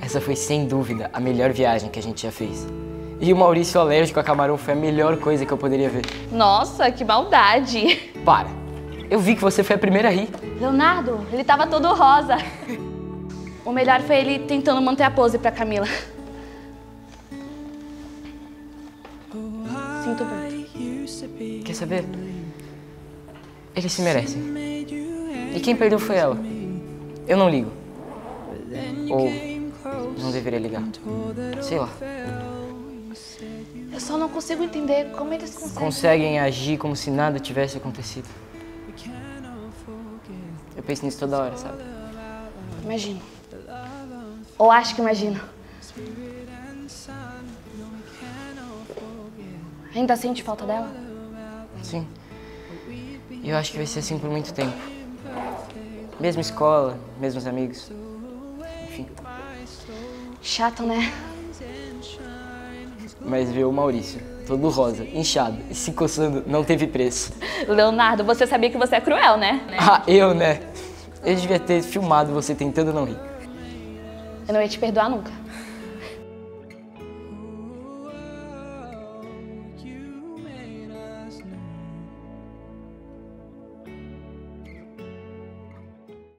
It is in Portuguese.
Essa foi sem dúvida a melhor viagem que a gente já fez. E o Maurício alérgico a camarão foi a melhor coisa que eu poderia ver. Nossa, que maldade. Para! Eu vi que você foi a primeira a rir. Leonardo, ele tava todo rosa. O melhor foi ele tentando manter a pose pra Camila. Sinto muito. Quer saber? Eles se merecem. E quem perdeu foi ela. Eu não ligo. Ou não deveria ligar. Sei lá. Eu só não consigo entender como eles conseguem. Conseguem agir como se nada tivesse acontecido. Eu penso nisso toda hora, sabe? Imagino. Ou acho que imagino. Ainda sente falta dela? Sim. E eu acho que vai ser assim por muito tempo. Mesma escola, mesmos amigos. Chato, né? Mas ver o Maurício, todo rosa, inchado e se coçando, não teve preço. Leonardo, você sabia que você é cruel, né? Ah, eu, né? Eu devia ter filmado você tentando não rir. Eu não ia te perdoar nunca.